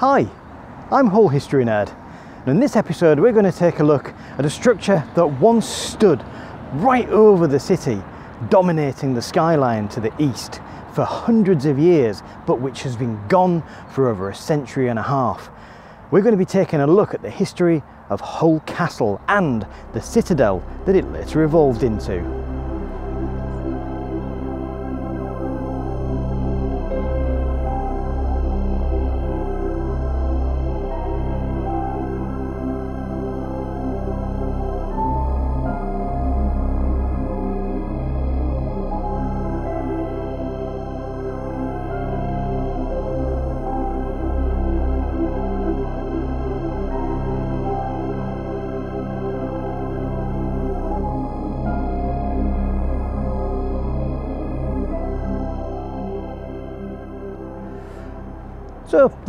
Hi, I'm Hull History Nerd, and in this episode we're going to take a look at a structure that once stood right over the city, dominating the skyline to the east for hundreds of years, but which has been gone for over a century and a half. We're going to be taking a look at the history of Hull Castle and the citadel that it later evolved into.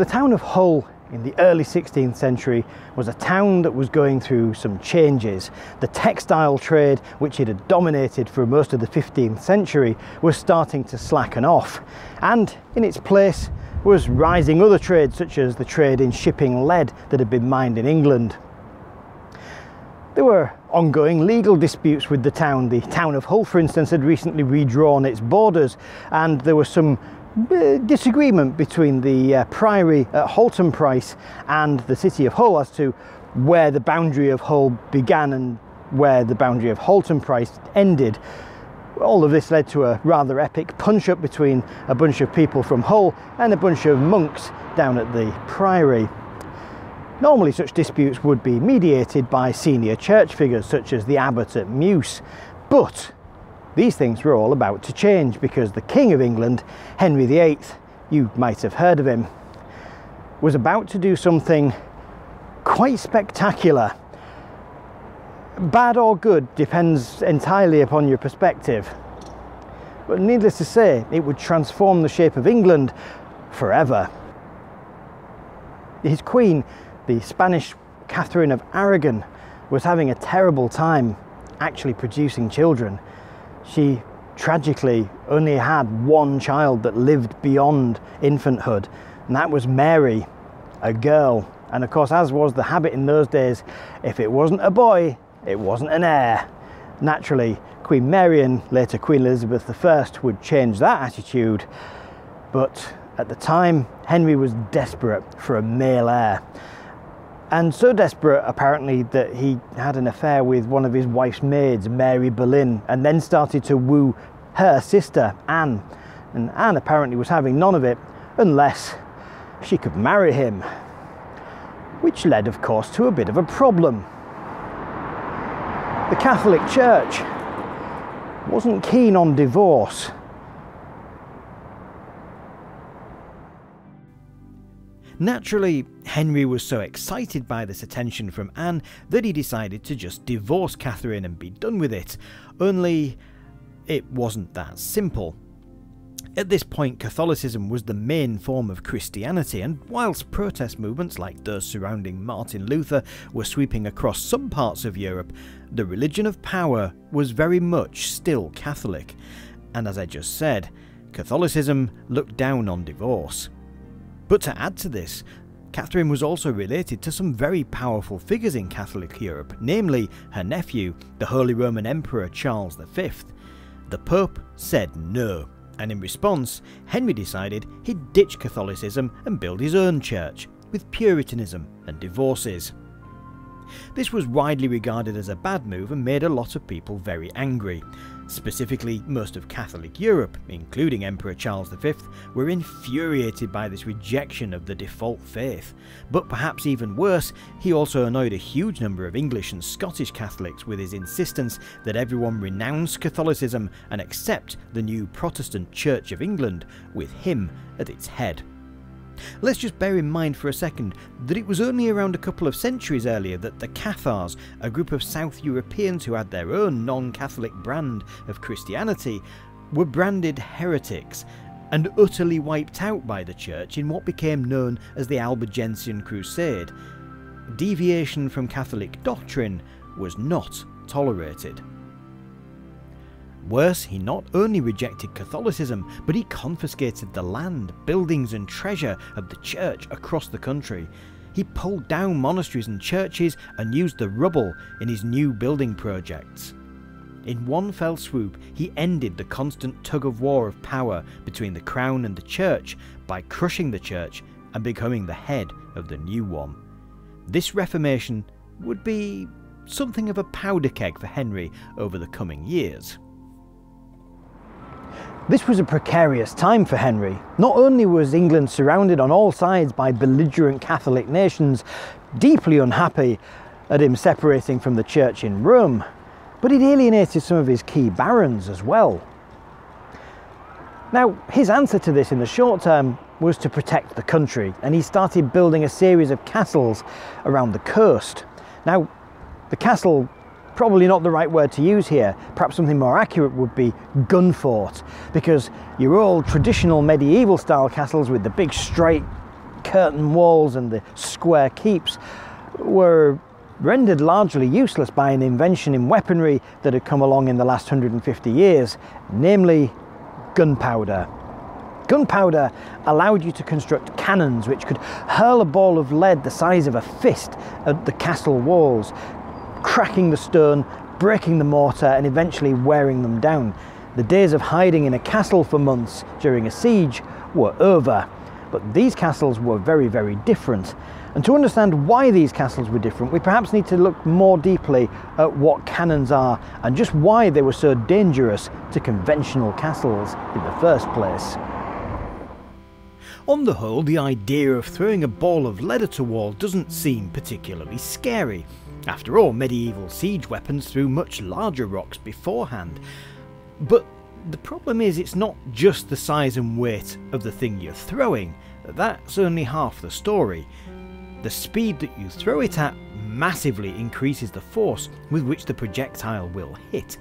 The town of Hull in the early 16th century was a town that was going through some changes. The textile trade, which it had dominated for most of the 15th century, was starting to slacken off. And in its place was rising other trades, such as the trade in shipping lead that had been mined in England. There were ongoing legal disputes with the town. The town of Hull, for instance, had recently redrawn its borders, and there were some disagreement between the uh, priory at Haltemprice and the city of Hull as to where the boundary of Hull began and where the boundary of Haltemprice ended. All of this led to a rather epic punch up between a bunch of people from Hull and a bunch of monks down at the priory. Normally, such disputes would be mediated by senior church figures such as the abbot at Meaux, but these things were all about to change because the King of England, Henry VIII, you might have heard of him, was about to do something quite spectacular. Bad or good depends entirely upon your perspective. But needless to say, it would transform the shape of England forever. His queen, the Spanish Catherine of Aragon, was having a terrible time actually producing children she tragically only had one child that lived beyond infanthood, and that was Mary, a girl. And of course, as was the habit in those days, if it wasn't a boy, it wasn't an heir. Naturally, Queen Mary and later Queen Elizabeth I would change that attitude, but at the time, Henry was desperate for a male heir and so desperate apparently that he had an affair with one of his wife's maids, Mary Boleyn, and then started to woo her sister, Anne. And Anne apparently was having none of it unless she could marry him, which led, of course, to a bit of a problem. The Catholic Church wasn't keen on divorce Naturally, Henry was so excited by this attention from Anne that he decided to just divorce Catherine and be done with it. Only, it wasn't that simple. At this point, Catholicism was the main form of Christianity, and whilst protest movements like those surrounding Martin Luther were sweeping across some parts of Europe, the religion of power was very much still Catholic. And as I just said, Catholicism looked down on divorce. But to add to this, Catherine was also related to some very powerful figures in Catholic Europe, namely her nephew, the Holy Roman Emperor Charles V. The Pope said no, and in response, Henry decided he'd ditch Catholicism and build his own church, with Puritanism and divorces. This was widely regarded as a bad move and made a lot of people very angry. Specifically, most of Catholic Europe, including Emperor Charles V, were infuriated by this rejection of the default faith. But perhaps even worse, he also annoyed a huge number of English and Scottish Catholics with his insistence that everyone renounce Catholicism and accept the new Protestant Church of England, with him at its head. Let's just bear in mind for a second that it was only around a couple of centuries earlier that the Cathars, a group of South Europeans who had their own non Catholic brand of Christianity, were branded heretics and utterly wiped out by the Church in what became known as the Albigensian Crusade. Deviation from Catholic doctrine was not tolerated. Worse, he not only rejected Catholicism, but he confiscated the land, buildings, and treasure of the church across the country. He pulled down monasteries and churches and used the rubble in his new building projects. In one fell swoop, he ended the constant tug of war of power between the crown and the church by crushing the church and becoming the head of the new one. This reformation would be something of a powder keg for Henry over the coming years. This was a precarious time for Henry. Not only was England surrounded on all sides by belligerent Catholic nations, deeply unhappy at him separating from the church in Rome, but it alienated some of his key barons as well. Now, his answer to this in the short term was to protect the country, and he started building a series of castles around the coast. Now, the castle, probably not the right word to use here, perhaps something more accurate would be gun fort, because your old traditional medieval style castles with the big straight curtain walls and the square keeps were rendered largely useless by an invention in weaponry that had come along in the last 150 years, namely gunpowder. Gunpowder allowed you to construct cannons which could hurl a ball of lead the size of a fist at the castle walls, cracking the stone, breaking the mortar, and eventually wearing them down. The days of hiding in a castle for months during a siege were over, but these castles were very, very different. And to understand why these castles were different, we perhaps need to look more deeply at what cannons are and just why they were so dangerous to conventional castles in the first place. On the whole, the idea of throwing a ball of lead at a wall doesn't seem particularly scary. After all, medieval siege weapons threw much larger rocks beforehand. But the problem is it's not just the size and weight of the thing you're throwing, that's only half the story the speed that you throw it at massively increases the force with which the projectile will hit.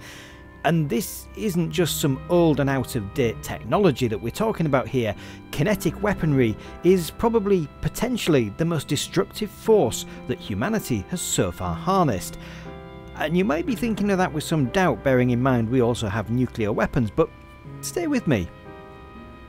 And this isn't just some old and out of date technology that we're talking about here. Kinetic weaponry is probably potentially the most destructive force that humanity has so far harnessed. And you might be thinking of that with some doubt, bearing in mind we also have nuclear weapons, but stay with me.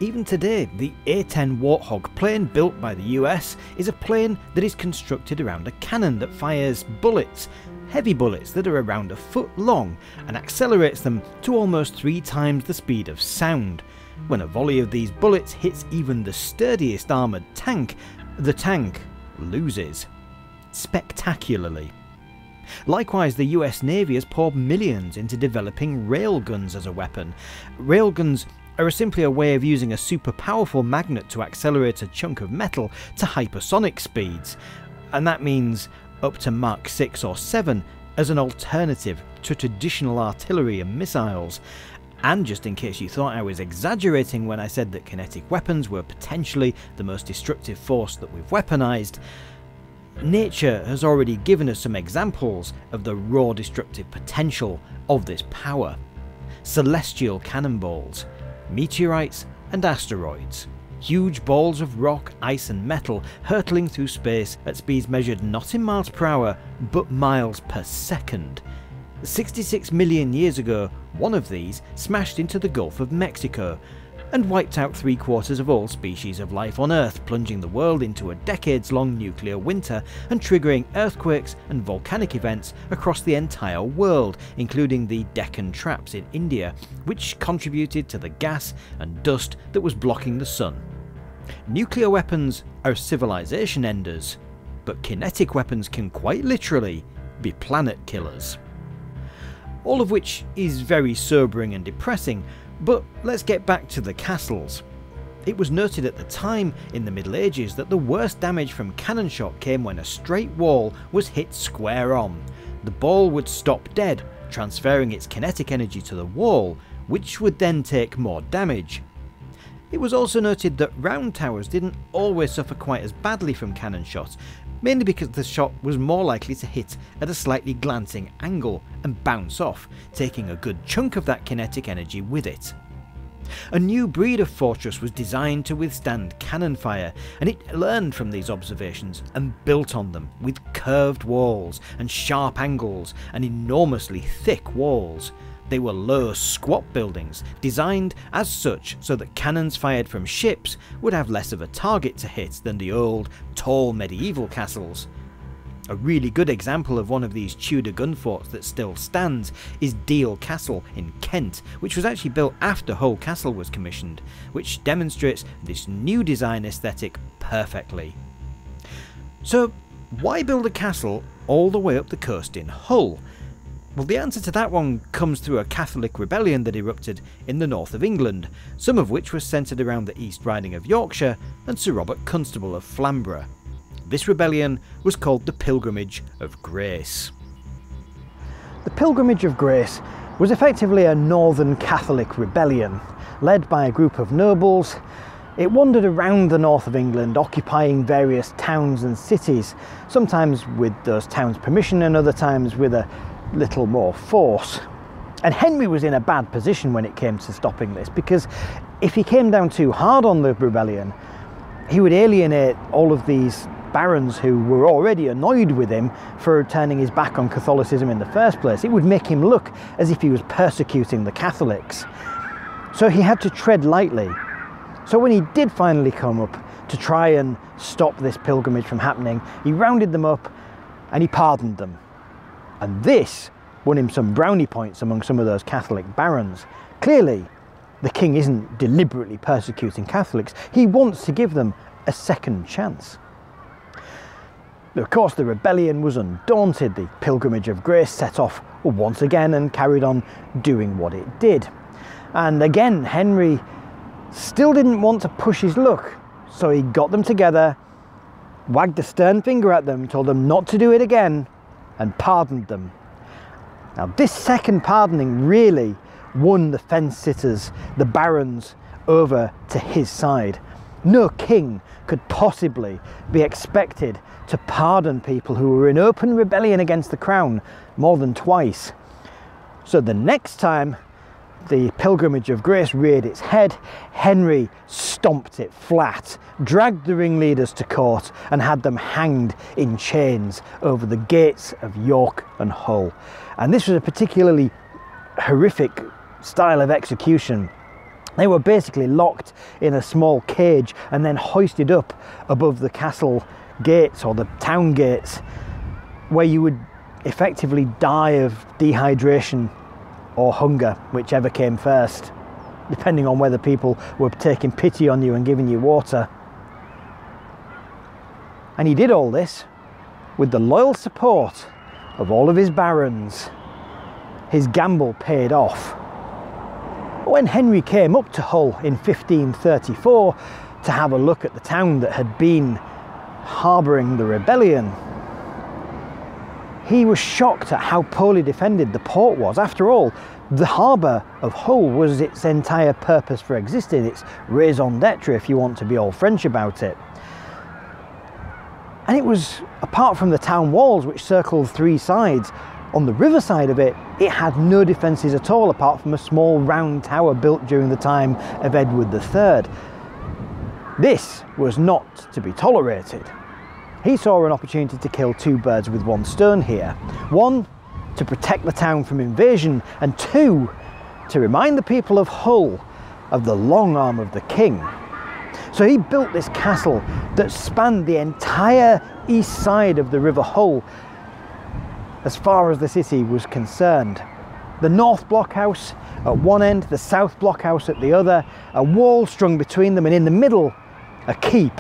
Even today, the A-10 Warthog plane built by the US is a plane that is constructed around a cannon that fires bullets, heavy bullets that are around a foot long and accelerates them to almost three times the speed of sound. When a volley of these bullets hits even the sturdiest armoured tank, the tank loses. Spectacularly. Likewise, the US Navy has poured millions into developing railguns as a weapon. Railguns are simply a way of using a super powerful magnet to accelerate a chunk of metal to hypersonic speeds, and that means up to Mach 6 or 7 as an alternative to traditional artillery and missiles. And just in case you thought I was exaggerating when I said that kinetic weapons were potentially the most destructive force that we've weaponized, nature has already given us some examples of the raw destructive potential of this power. Celestial cannonballs, meteorites, and asteroids. Huge balls of rock, ice, and metal hurtling through space at speeds measured not in miles per hour, but miles per second. 66 million years ago, one of these smashed into the Gulf of Mexico, and wiped out three quarters of all species of life on Earth, plunging the world into a decades long nuclear winter and triggering earthquakes and volcanic events across the entire world, including the Deccan Traps in India, which contributed to the gas and dust that was blocking the sun. Nuclear weapons are civilization enders, but kinetic weapons can quite literally be planet killers. All of which is very sobering and depressing, but let's get back to the castles. It was noted at the time in the Middle Ages that the worst damage from cannon shot came when a straight wall was hit square on. The ball would stop dead, transferring its kinetic energy to the wall, which would then take more damage. It was also noted that round towers didn't always suffer quite as badly from cannon shots, mainly because the shot was more likely to hit at a slightly glancing angle and bounce off, taking a good chunk of that kinetic energy with it. A new breed of fortress was designed to withstand cannon fire, and it learned from these observations and built on them with curved walls and sharp angles and enormously thick walls. They were low, squat buildings, designed as such so that cannons fired from ships would have less of a target to hit than the old, tall medieval castles. A really good example of one of these Tudor gun forts that still stands is Deal Castle in Kent, which was actually built after Hull Castle was commissioned, which demonstrates this new design aesthetic perfectly. So, why build a castle all the way up the coast in Hull? Well, the answer to that one comes through a Catholic rebellion that erupted in the north of England, some of which was centred around the East Riding of Yorkshire and Sir Robert Constable of Flamborough. This rebellion was called the Pilgrimage of Grace. The Pilgrimage of Grace was effectively a northern Catholic rebellion, led by a group of nobles. It wandered around the north of England, occupying various towns and cities, sometimes with those towns' permission and other times with a little more force. And Henry was in a bad position when it came to stopping this because if he came down too hard on the rebellion, he would alienate all of these barons who were already annoyed with him for turning his back on Catholicism in the first place. It would make him look as if he was persecuting the Catholics. So he had to tread lightly. So when he did finally come up to try and stop this pilgrimage from happening, he rounded them up and he pardoned them. And this won him some brownie points among some of those Catholic barons. Clearly, the king isn't deliberately persecuting Catholics, he wants to give them a second chance. Of course, the rebellion was undaunted. The Pilgrimage of Grace set off once again and carried on doing what it did. And again, Henry still didn't want to push his luck, so he got them together, wagged a stern finger at them, told them not to do it again, and pardoned them. Now, this second pardoning really won the fence sitters, the barons, over to his side. No king could possibly be expected to pardon people who were in open rebellion against the crown more than twice. So the next time the pilgrimage of grace reared its head, Henry stomped it flat, dragged the ringleaders to court, and had them hanged in chains over the gates of York and Hull. And this was a particularly horrific style of execution. They were basically locked in a small cage and then hoisted up above the castle gates or the town gates, where you would effectively die of dehydration or hunger, whichever came first, depending on whether people were taking pity on you and giving you water. And he did all this with the loyal support of all of his barons. His gamble paid off. When Henry came up to Hull in 1534 to have a look at the town that had been harbouring the rebellion, he was shocked at how poorly defended the port was. After all, the harbour of Hull was its entire purpose for existing, its raison d'etre, if you want to be all French about it. And it was, apart from the town walls which circled three sides, on the riverside of it, it had no defences at all apart from a small round tower built during the time of Edward III. This was not to be tolerated. He saw an opportunity to kill two birds with one stone here. One, to protect the town from invasion, and two, to remind the people of Hull of the long arm of the king. So he built this castle that spanned the entire east side of the River Hull as far as the city was concerned. The north blockhouse at one end, the south blockhouse at the other, a wall strung between them, and in the middle, a keep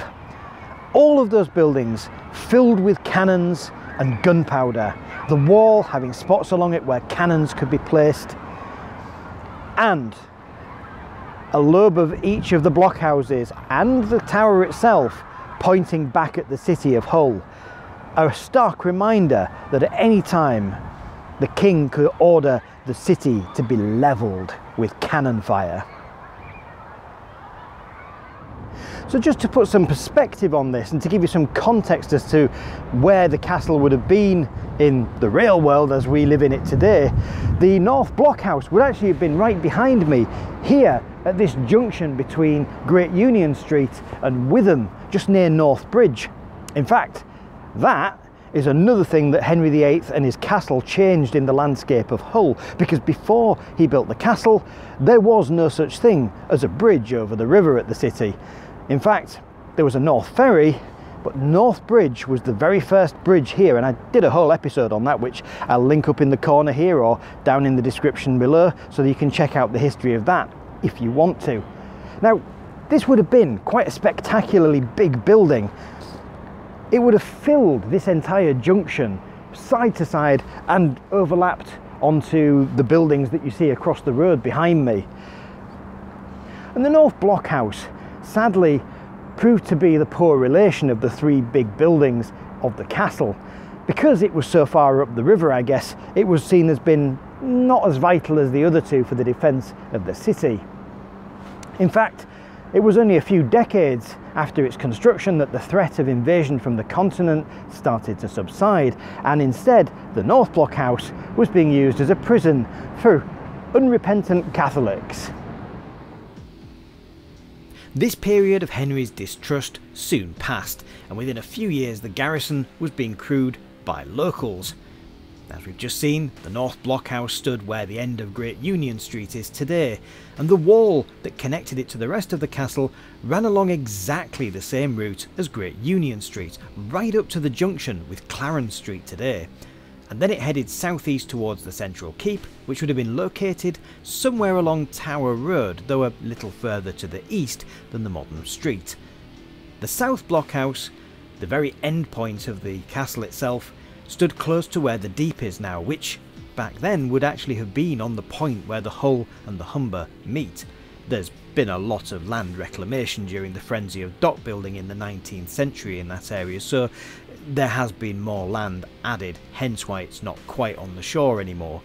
all of those buildings filled with cannons and gunpowder, the wall having spots along it where cannons could be placed, and a lobe of each of the blockhouses and the tower itself pointing back at the city of Hull. A stark reminder that at any time the king could order the city to be levelled with cannon fire. So just to put some perspective on this and to give you some context as to where the castle would have been in the real world as we live in it today, the North Blockhouse would actually have been right behind me here at this junction between Great Union Street and Witham, just near North Bridge. In fact, that is another thing that Henry VIII and his castle changed in the landscape of Hull because before he built the castle there was no such thing as a bridge over the river at the city. In fact, there was a North Ferry but North Bridge was the very first bridge here, and I did a whole episode on that, which I'll link up in the corner here or down in the description below so that you can check out the history of that if you want to. Now, this would have been quite a spectacularly big building. It would have filled this entire junction side to side and overlapped onto the buildings that you see across the road behind me. And the North Blockhouse, sadly, proved to be the poor relation of the three big buildings of the castle. Because it was so far up the river, I guess, it was seen as being not as vital as the other two for the defence of the city. In fact, it was only a few decades after its construction that the threat of invasion from the continent started to subside, and instead, the North Blockhouse was being used as a prison for unrepentant Catholics. This period of Henry's distrust soon passed, and within a few years the garrison was being crewed by locals. As we've just seen, the North Blockhouse stood where the end of Great Union Street is today, and the wall that connected it to the rest of the castle ran along exactly the same route as Great Union Street, right up to the junction with Clarence Street today and then it headed southeast towards the central keep, which would have been located somewhere along Tower Road, though a little further to the east than the modern street. The south blockhouse, the very end point of the castle itself, stood close to where the deep is now, which back then would actually have been on the point where the Hull and the Humber meet. There's been a lot of land reclamation during the frenzy of dock building in the 19th century in that area, so there has been more land added, hence why it's not quite on the shore anymore.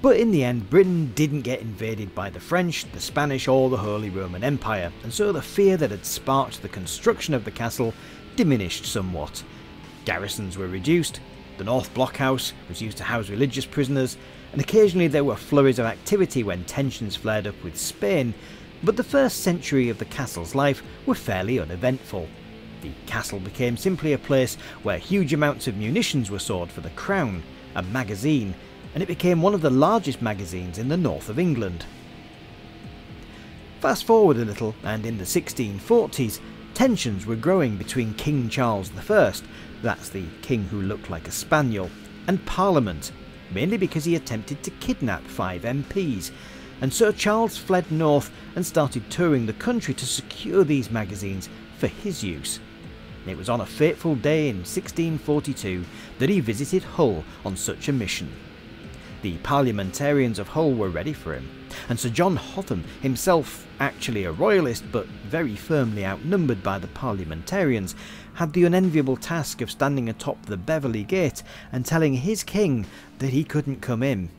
But in the end, Britain didn't get invaded by the French, the Spanish, or the Holy Roman Empire, and so the fear that had sparked the construction of the castle diminished somewhat. Garrisons were reduced, the North Blockhouse was used to house religious prisoners, and occasionally there were flurries of activity when tensions flared up with Spain, but the first century of the castle's life were fairly uneventful. The castle became simply a place where huge amounts of munitions were stored for the crown, a magazine, and it became one of the largest magazines in the north of England. Fast forward a little, and in the 1640s, tensions were growing between King Charles I, that's the king who looked like a spaniel, and Parliament, mainly because he attempted to kidnap five MPs, and Sir Charles fled north and started touring the country to secure these magazines for his use. It was on a fateful day in 1642 that he visited Hull on such a mission. The parliamentarians of Hull were ready for him, and Sir John Hotham, himself actually a royalist but very firmly outnumbered by the parliamentarians, had the unenviable task of standing atop the Beverley Gate and telling his king that he couldn't come in.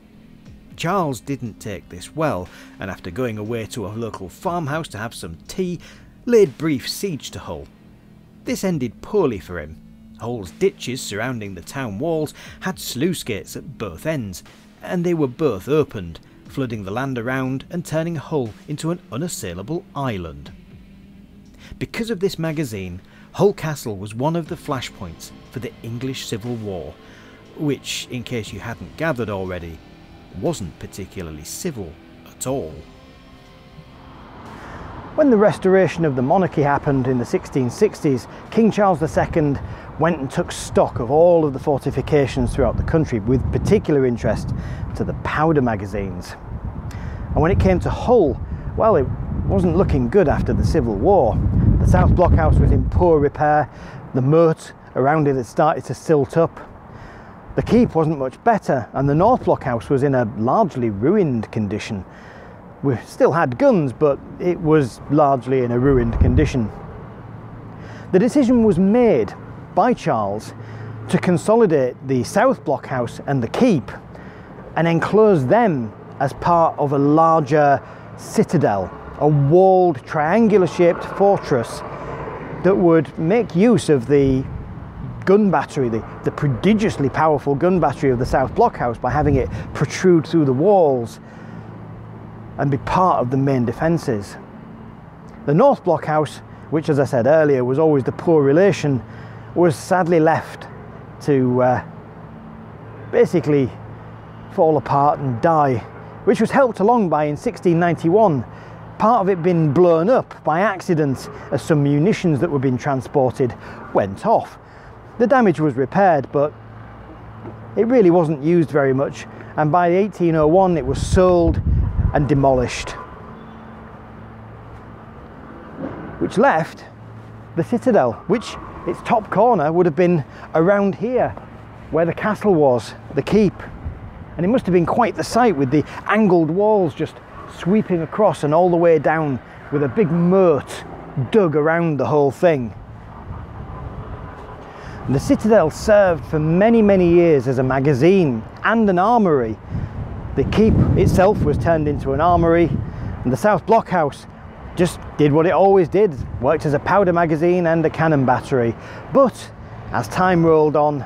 Charles didn't take this well, and after going away to a local farmhouse to have some tea, laid brief siege to Hull this ended poorly for him. Hull's ditches surrounding the town walls had sluice gates at both ends, and they were both opened, flooding the land around and turning Hull into an unassailable island. Because of this magazine, Hull Castle was one of the flashpoints for the English Civil War, which, in case you hadn't gathered already, wasn't particularly civil at all. When the restoration of the monarchy happened in the 1660s, King Charles II went and took stock of all of the fortifications throughout the country with particular interest to the powder magazines. And when it came to Hull, well, it wasn't looking good after the Civil War. The South Blockhouse was in poor repair, the moat around it had started to silt up. The keep wasn't much better, and the North Blockhouse was in a largely ruined condition we still had guns, but it was largely in a ruined condition. The decision was made by Charles to consolidate the South Blockhouse and the Keep and enclose them as part of a larger citadel, a walled triangular shaped fortress that would make use of the gun battery, the, the prodigiously powerful gun battery of the South Blockhouse by having it protrude through the walls and be part of the main defences. The North Blockhouse, which as I said earlier was always the poor relation, was sadly left to uh, basically fall apart and die, which was helped along by in 1691 part of it being blown up by accident as some munitions that were being transported went off. The damage was repaired, but it really wasn't used very much, and by 1801 it was sold and demolished. Which left the citadel, which its top corner would have been around here where the castle was, the keep. And it must have been quite the sight with the angled walls just sweeping across and all the way down with a big moat dug around the whole thing. The citadel served for many, many years as a magazine and an armoury. The keep itself was turned into an armoury, and the South Blockhouse just did what it always did worked as a powder magazine and a cannon battery. But as time rolled on,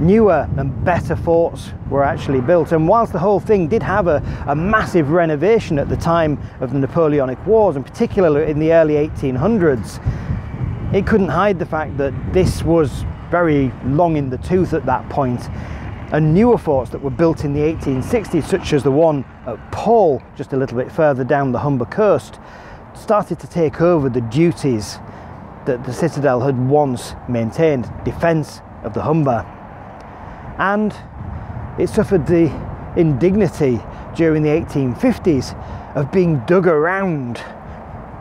newer and better forts were actually built. And whilst the whole thing did have a, a, massive renovation at the time of the Napoleonic Wars, and particularly in the early 1800s, it couldn't hide the fact that this was very long in the tooth at that point. And newer forts that were built in the 1860s, such as the one at Paull, just a little bit further down the Humber coast, started to take over the duties that the citadel had once maintained defence of the Humber. And it suffered the indignity during the 1850s of being dug around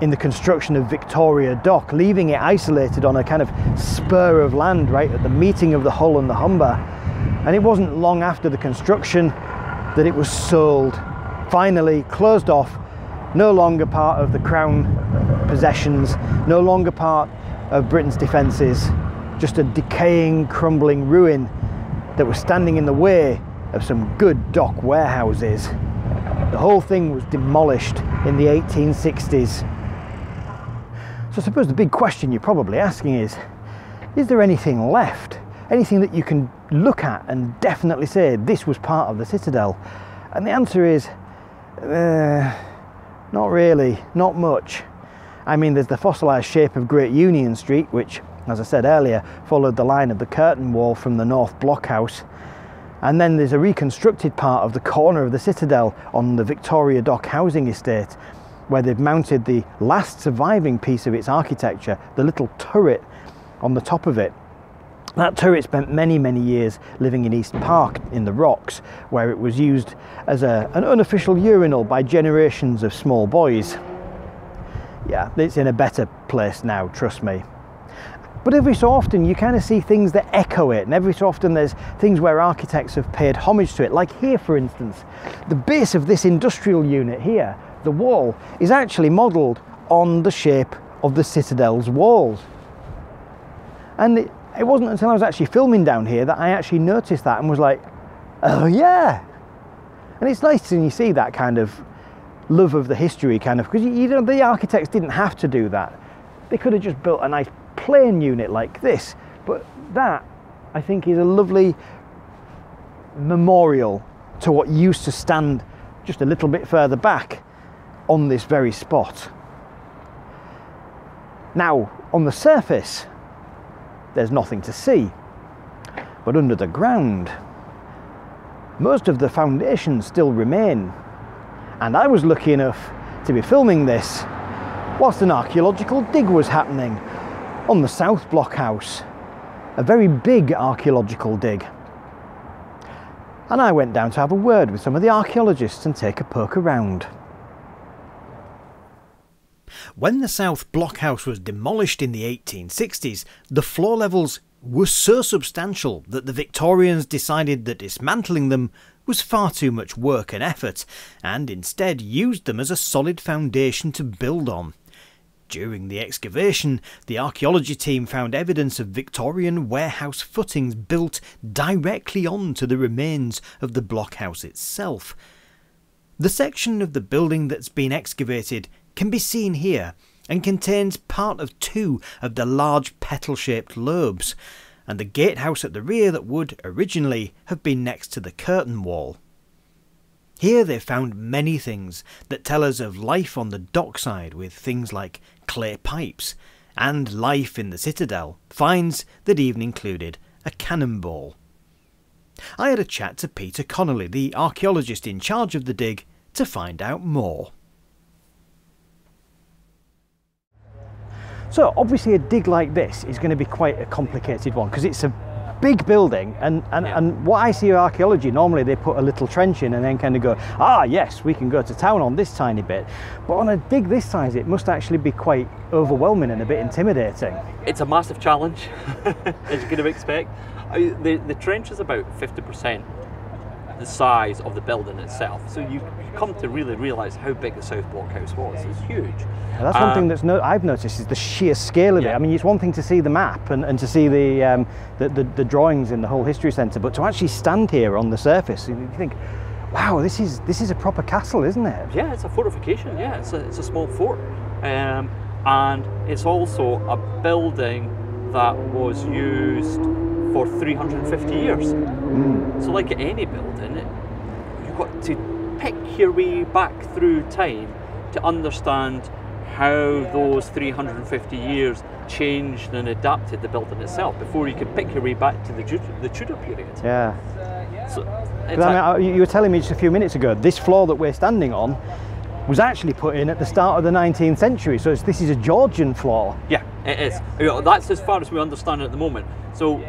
in the construction of Victoria Dock, leaving it isolated on a kind of spur of land right at the meeting of the Hull and the Humber. And it wasn't long after the construction that it was sold, finally closed off, no longer part of the Crown possessions, no longer part of Britain's defences, just a decaying, crumbling ruin that was standing in the way of some good dock warehouses. The whole thing was demolished in the 1860s so I suppose the big question you're probably asking is, is there anything left? Anything that you can look at and definitely say this was part of the citadel? And the answer is, uh, not really, not much. I mean, there's the fossilised shape of Great Union Street, which, as I said earlier, followed the line of the curtain wall from the North Blockhouse. And then there's a reconstructed part of the corner of the citadel on the Victoria Dock housing estate, where they've mounted the last surviving piece of its architecture, the little turret on the top of it. That turret spent many, many years living in East Park in the rocks, where it was used as a, an unofficial urinal by generations of small boys. Yeah, it's in a better place now, trust me. But every so often you kind of see things that echo it, and every so often there's things where architects have paid homage to it. Like here, for instance, the base of this industrial unit here the wall is actually modelled on the shape of the citadel's walls. And it, it wasn't until I was actually filming down here that I actually noticed that and was like, oh yeah. And it's nice when you see that kind of love of the history kind of, because you, you know, the architects didn't have to do that. They could have just built a nice plain unit like this. But that, I think, is a lovely memorial to what used to stand just a little bit further back on this very spot. Now, on the surface, there's nothing to see, but under the ground, most of the foundations still remain. And I was lucky enough to be filming this whilst an archaeological dig was happening on the South Blockhouse, a very big archaeological dig. And I went down to have a word with some of the archaeologists and take a poke around. When the South Blockhouse was demolished in the 1860s, the floor levels were so substantial that the Victorians decided that dismantling them was far too much work and effort, and instead used them as a solid foundation to build on. During the excavation, the archaeology team found evidence of Victorian warehouse footings built directly onto the remains of the blockhouse itself. The section of the building that's been excavated can be seen here and contains part of two of the large petal-shaped lobes, and the gatehouse at the rear that would, originally, have been next to the curtain wall. Here they found many things that tell us of life on the dockside with things like clay pipes, and life in the citadel, finds that even included a cannonball. I had a chat to Peter Connolly, the archaeologist in charge of the dig, to find out more. So obviously a dig like this is going to be quite a complicated one because it's a big building and, and, Yeah. and what I see in archaeology normally they put a little trench in and then kind of go ah yes we can go to town on this tiny bit but on a dig this size it must actually be quite overwhelming and a bit intimidating It's a massive challenge, as you can expect. The, the trench is about 50% the size of the building itself. So you come to really realise how big the South Block House was. It's huge. And that's one Um, thing that's no, I've noticed is the sheer scale of it. I mean, it's one thing to see the map and, and to see the, um, the, the the drawings in the Hull History Centre, but to actually stand here on the surface, you think, wow, this is this is a proper castle, isn't it? Yeah, it's a fortification. Yeah, it's a, it's a small fort, um, and it's also a building that was used for 350 years. Hmm. So, like any building, it, you've got to pick your way back through time to understand how those 350 years changed and adapted the building itself before you can pick your way back to the, the Tudor period. Yeah. So, I mean, I- you you were telling me just a few minutes ago, this floor that we're standing on was actually put in at the start of the 19th century. So it's, this is a Georgian floor. Yeah, it is. You know, that's as far as we understand it at the moment. So,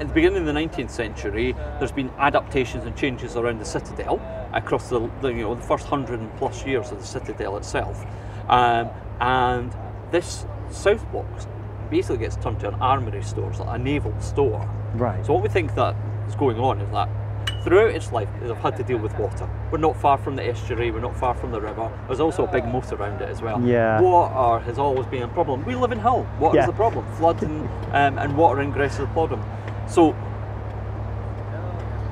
at the beginning of the 19th century, there's been adaptations and changes around the citadel across the, the you know the first hundred and plus years of the citadel itself, um, and this south block basically gets turned to an armory store, so like a naval store. Right. So what we think that is going on is that throughout its life, they've had to deal with water. We're not far from the estuary, we're not far from the river. There's also a big moat around it as well. Yeah. Water has always been a problem. We live in Hull. Water's Yeah. the problem. Flooding um, and water ingress is a problem. So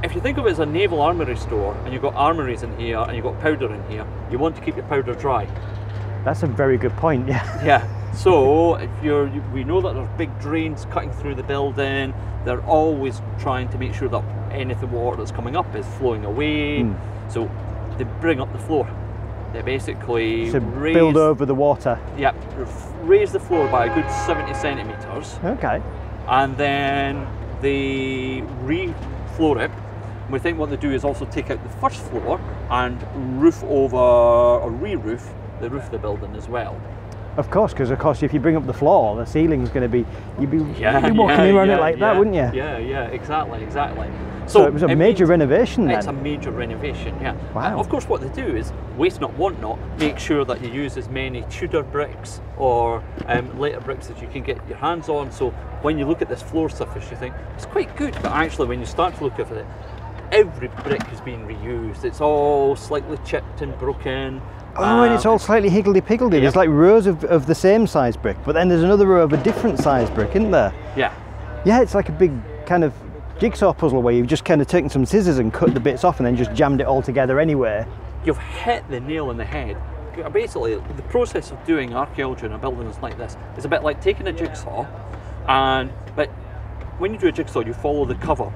if you think of it as a naval armory store and you've got armories in here and you've got powder in here, you want to keep your powder dry. That's a very good point. Yeah. Yeah. So if you're, we know that there's big drains cutting through the building. They're always trying to make sure that anything water that's coming up is flowing away. Hmm. So they bring up the floor. They basically To raise, build over the water. yeah, raise the floor by a good 70 centimeters, Okay. and then they re-floor it. We think what they do is also take out the first floor and roof over or re-roof the roof of the building as well. Of course, because of course, if you bring up the floor, the ceiling's going to be you'd be, Yeah, you'd be walking yeah, around yeah, it like that, wouldn't you? Yeah, yeah, exactly, exactly. So, it was a major means- renovation then. It's a major renovation, yeah. Wow. And of course, what they do is waste not, want not. Make sure that you use as many Tudor bricks or um, later bricks as you can get your hands on. So when you look at this floor surface, you think it's quite good, but actually, when you start to look at it, every brick has been reused. It's all slightly chipped and broken. Oh, and it's Um, all slightly higgledy-piggledy. There's like rows of, of the same size brick, but then there's another row of a different size brick, isn't there? yeah. Yeah, it's like a big kind of jigsaw puzzle where you've just kind of taken some scissors and cut the bits off and then just jammed it all together anyway. you've hit the nail on the head. Basically, the process of doing archaeology in a building is like this. It's a bit like taking a jigsaw, and but when you do a jigsaw, you follow the cover.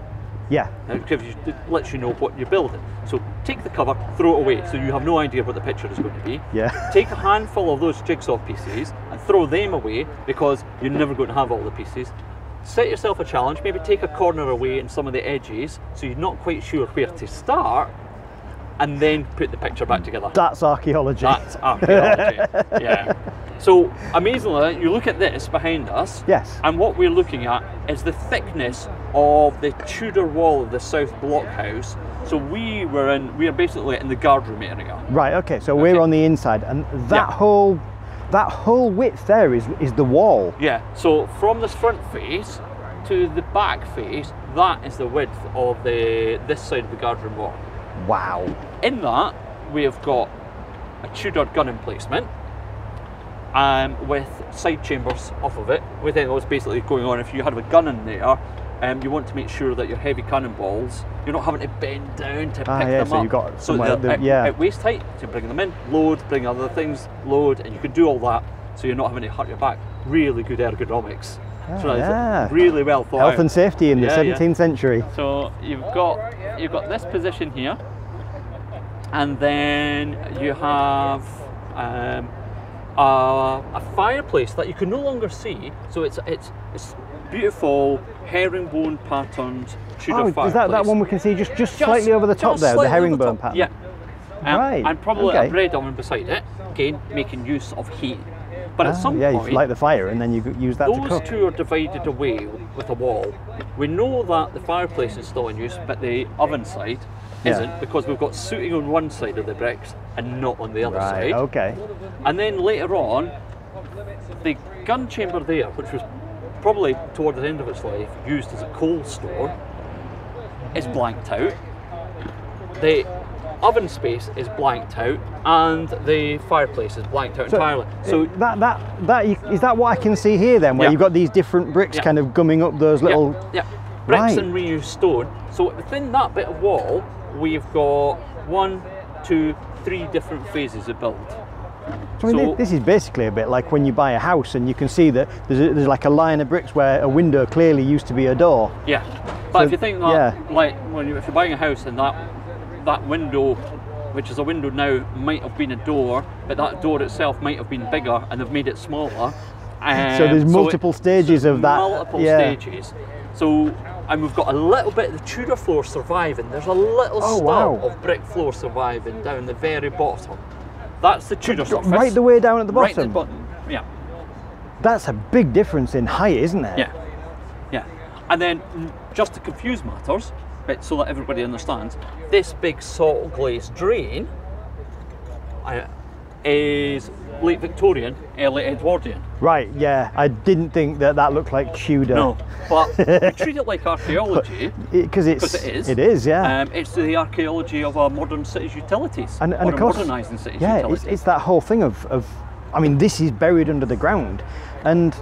Yeah, It gives you, it lets you know what you're building. So take the cover, throw it away, so you have no idea what the picture is going to be. yeah. Take a handful of those jigsaw pieces and throw them away because you're never going to have all the pieces. Set yourself a challenge, maybe take a corner away in some of the edges so you're not quite sure where to start, and then put the picture back together. That's archaeology. That's archaeology. yeah. So amazingly, you look at this behind us, Yes. and what we're looking at is the thickness of the Tudor wall of the South Blockhouse. So we were in, we are basically in the guardroom area. Right. Okay. So Okay. we're on the inside, and that Yeah. whole that whole width there is is the wall. Yeah. So from this front face to the back face, that is the width of the this side of the guardroom wall. Wow. In that, we have got a Tudor gun emplacement um, with side chambers off of it. We think what's basically going on if you have a gun in there, um, you want to make sure that your heavy cannonballs, you're not having to bend down to Ah, pick yeah, them so up. you've got so they're that- at, yeah. at waist height, so bring them in, load, bring other things, load, and you can do all that so you're not having to hurt your back. Really good ergonomics. so Ah, it's yeah. really well thought Health out. and safety in the Yeah, yeah. 17th century. So you've got you've got this position here, and then you have um, uh, a fireplace that you can no longer see. So it's it's it's beautiful herringbone patterned Tudor Oh, fireplace. is that that one we can see just, just, Just- slightly over the top there, the herringbone top. pattern? Yeah. Um, Right, And probably okay. a bread oven beside it. Again, making use of heat. But Ah, at some yeah, point, you light the fire and then you use that to those two are divided away with a wall. We know that the fireplace is still in use, but the oven side Yeah. isn't because we've got sooting on one side of the bricks and not on the other Right, side. okay. And then later on, the gun chamber there, which was probably toward the end of its life used as a coal store, is blanked out. The oven space is blanked out, and the fireplace is blanked out entirely. So that that that is that what I can see here then, where Yeah. you've got these different bricks Yeah. kind of gumming up those little. Yeah, yeah. bricks Right. and reused stone. So within that bit of wall, we've got one, two, three different phases of build. So, I mean, so- this is basically a bit like when you buy a house and you can see that there's, a, there's like a line of bricks where a window clearly used to be a door. Yeah, but So, if you think that, yeah. like when you, if you're buying a house and that that window, which is a window now, might have been a door, but that door itself might have been bigger and they've made it smaller. So there's Um, multiple stages of that, Multiple yeah. stages. So, and we've got a little bit of the Tudor floor surviving. There's a little Oh, stub wow. of brick floor surviving down the very bottom. That's the Tudor surface. Right the way down at the Right bottom. at the bottom. Yeah. That's a big difference in height, isn't it? Yeah, yeah. And then, mm, just to confuse matters, but so that everybody understands, this big salt glazed drain uh, is late Victorian, early Edwardian. Right. Yeah. I didn't think that that looked like Tudor. No, but we treat it like archaeology Because it's. it is. It is, Yeah. Um, it's the archaeology of our modern city's utilities. and, and of course, modernising city's yeah, it's, it's that whole thing of, of, I mean, this is buried under the ground, and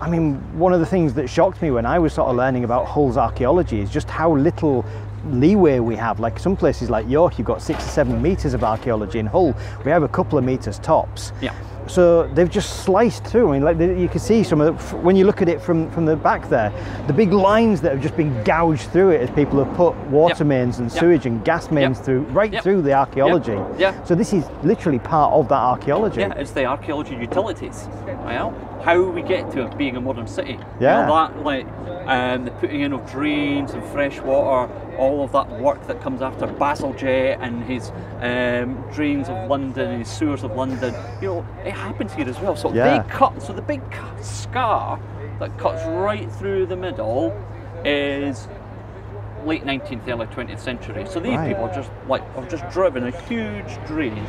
I mean, one of the things that shocked me when I was sort of learning about Hull's archaeology is just how little leeway we have. Like some places like York, you've got six or seven meters of archaeology. In Hull, we have a couple of meters tops. Yeah. So they've just sliced through. I mean, like the- you can see some of the, when you look at it from from the back there, the big lines that have just been gouged through it as people have put water Yep. mains and Yep. sewage and gas mains Yep. through right through the archaeology. Yeah. So this is literally part of that archaeology. Yeah, it's the archaeology utilities. Well, how we get to being a modern city. Yeah. You know, that like um, the putting in of drains and fresh water, all of that work that comes after Basil Bazalgette and his um, drains of London and his sewers of London. You know, it happens here as well. So Yeah. they cut. So the big scar that cuts right through the middle is late 19th, early 20th century. So these Right. people are just like have just driven a huge drain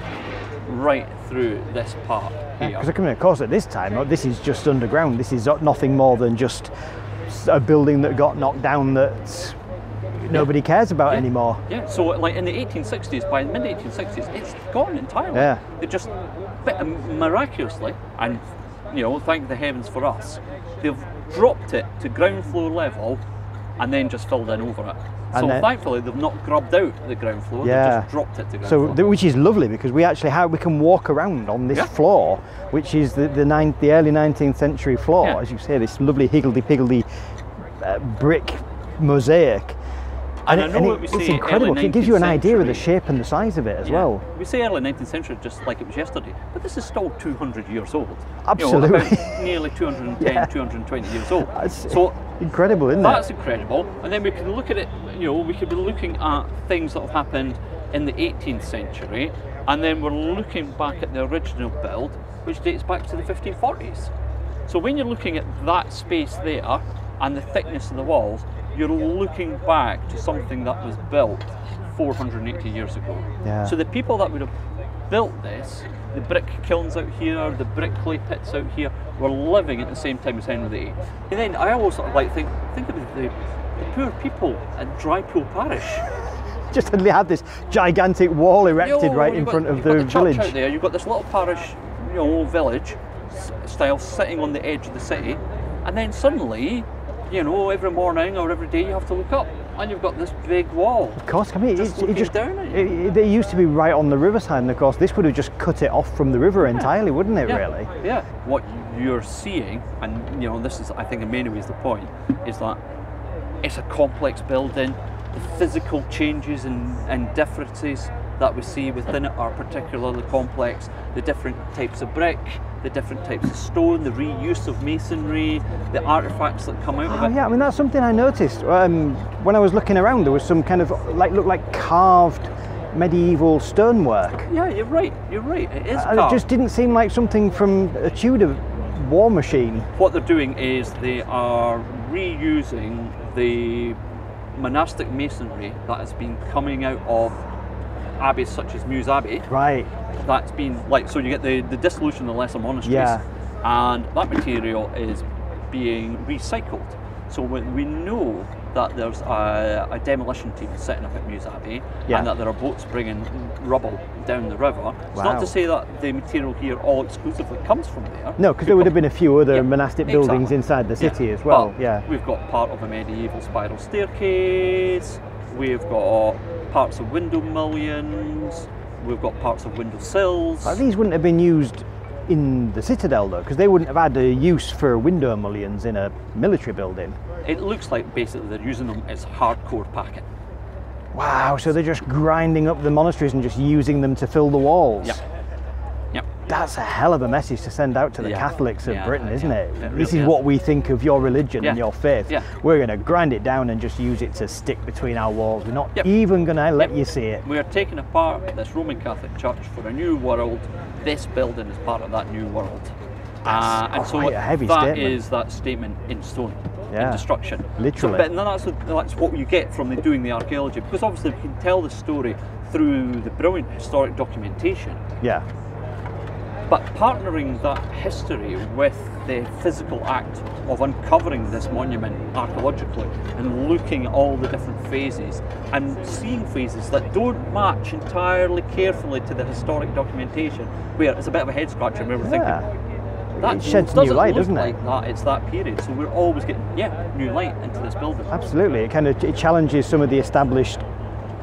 right through this part here. Because I mean, of course, at this time, oh, this is just underground. This is nothing more than just a building that got knocked down that nobody cares about Yeah. anymore. Yeah, so like in the 1860s, by the mid 1860s, it's gone entirely. Yeah. It just um, miraculously, and you know, thank the heavens for us, they've dropped it to ground floor level and then just filled in over it. And so then- thankfully, they've not grubbed out the ground floor. Yeah. They've just dropped it to ground So, floor. which is lovely because we actually have we can walk around on this Yeah. floor, which is the the, nine, the early 19th century floor, Yeah. as you say, this lovely higgledy piggledy uh, brick mosaic. And I it- know it- what we it's incredible. It gives you an 19th idea of the shape and the size of it as Yeah. well. We say early 19th century just like it was yesterday, but this is still 200 years old. Absolutely. You know, nearly 210, Yeah. 220 years old. That's so incredible, isn't That's it? That's incredible. And then we can look at it, you know, we could be looking at things that have happened in the 18th century, and then we're looking back at the original build, which dates back to the 1540s. So when you're looking at that space there and the thickness of the walls, you're looking back to something that was built 480 years ago. Yeah. So the people that would have built this, the brick kilns out here, the brick clay pits out here, were living at the same time as Henry VIII. And then I always sort of like think think of the, the poor people at Drypool Parish. Just suddenly had this gigantic wall erected You know, right in got- front of the the village. out there. You've got this little parish, you know, village style sitting on the edge of the city, and then suddenly, you know, every morning or every day you have to look up, and you've got this big wall. Of course, I mean, Just it, it just down at it, it, used to be right on the riverside, and of course, this would have just cut it off from the river entirely, wouldn't it? yeah, Really? Yeah. What you're seeing, and you know, this is, I think, in many ways the point, is that it's a complex building. The physical changes and, and differences that we see within it are particularly complex. The different types of brick, the different types of stone, the reuse of masonry, the artifacts that come out Oh, of it. yeah, I mean that's something I noticed um, when I was looking around. There was some kind of like looked like carved medieval stonework. Yeah, you're right. You're right. It is carved. it just didn't seem like something from a Tudor war machine. what they're doing is they are reusing the monastic masonry that has been coming out of abbeys such as Meaux Abbey. Right. That's been like so you get the, the dissolution of the lesser monasteries, Yeah. and that material is being recycled. So when we know that there's a, a demolition team setting up at Meaux Abbey, Yeah. and that there are boats bringing rubble down the river. It's not to say that the material here all exclusively comes from there. No, because there would have been a few other Yeah, monastic buildings exactly. inside the Yeah, city as well. but Yeah. We've got part of a medieval spiral staircase, we've got parts of window mullions, we've got parts of window sills. These wouldn't have been used in the citadel though, because they wouldn't have had a use for window mullions in a military building. It looks like basically they're using them as hardcore packing. Wow, so they're just grinding up the monasteries and just using them to fill the walls. Yep. That's a hell of a message to send out to the Yeah. Catholics of Yeah, Britain, isn't yeah. it? It this is what we think of your religion and your faith. We're going to grind it down and just use it to stick between our walls. We're not Yep. even going to let Yep. you see it. We are taking apart this Roman Catholic Church for a new world. This building is part of that new world. Uh, and so heavy that statement. is that statement in stone, Yeah. in destruction. Literally. So, but that's, that's what you get from the, doing the archaeology, because obviously we can tell the story through the brilliant historic documentation. Yeah. But partnering that history with the physical act of uncovering this monument archaeologically and looking at all the different phases and seeing phases that don't match entirely carefully to the historic documentation, where it's a bit of a head scratcher. I remember Yeah. thinking, that It sheds new light, doesn't it? like that. It's that period. So we're always getting yeah new light into this building. Absolutely. It kind of it challenges some of the established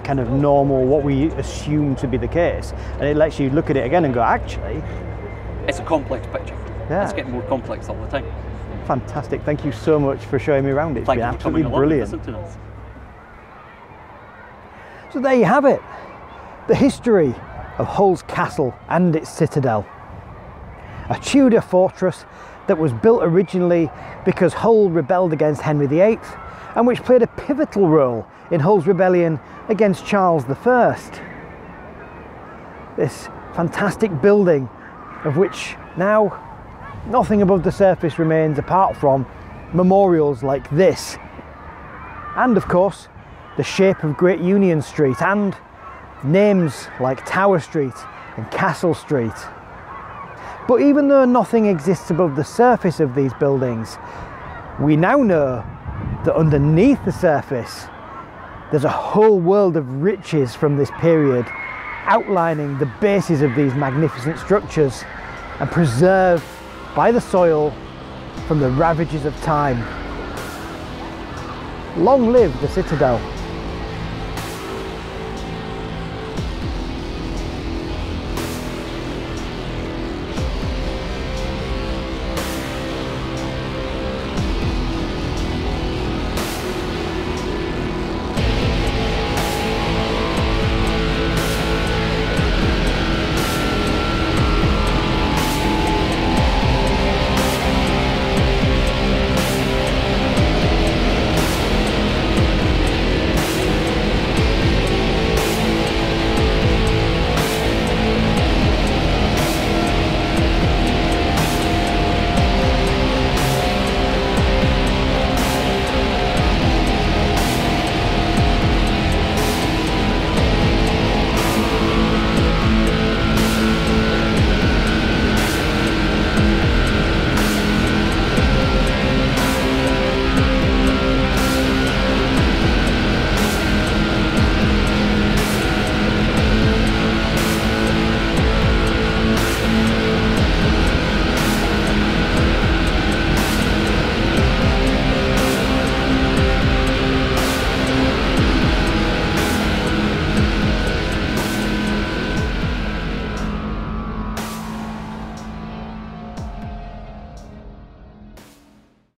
kind of normal what we assume to be the case and it lets you look at it again and go actually It's a complex picture. Yeah. It's getting more complex all the time. fantastic thank you so much for showing me around It's Thank been you for coming absolutely brilliant. So there you have it, the history of Hull's castle and its citadel. A Tudor fortress that was built originally because Hull rebelled against Henry VIII and which played a pivotal role in Hull's rebellion against Charles I. This fantastic building of which now nothing above the surface remains apart from memorials like this and of course the shape of Great Union Street and names like Tower Street and Castle Street. But even though nothing exists above the surface of these buildings, we now know that underneath the surface there's a whole world of riches from this period outlining the bases of these magnificent structures and preserved by the soil from the ravages of time. Long live the Citadel.